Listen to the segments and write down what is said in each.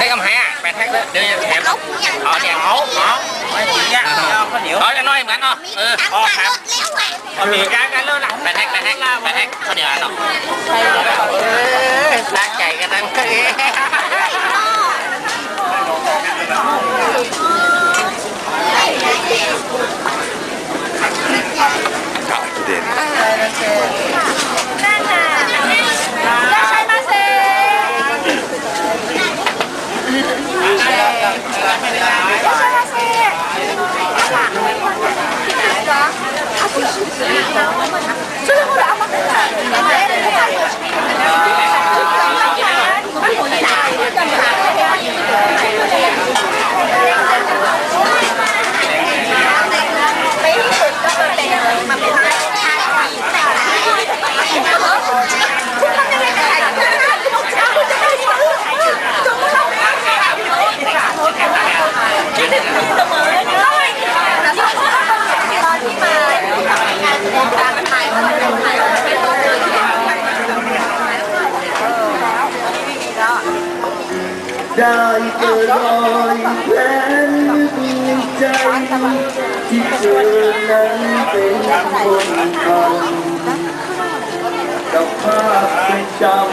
ได้กำแพงแปดแท็กเลยเดี๋ยวจะแถมเอาอย่างเอาเนี่ยเอาเอาไม่ถึงเนี่ยเอาข้าวเหนียวเอาจะน้อยเหมือนเนาะมีเออตังอ๋อค์ครับแล้วอะเอามีการกันเลยนะแปดแท็กแปดแท็กแปดแท็กข้าวเหนียวเนาะเออตั้งใจกันนั่นเองข่าวจุดเด่นนั่ いらっしゃいませ。đời vừa rồi quên chân chỉ chưa nên tên buồn còn đọc hoa bên trong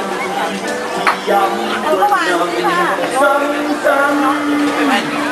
chỉ dòng buồn nồng sông sông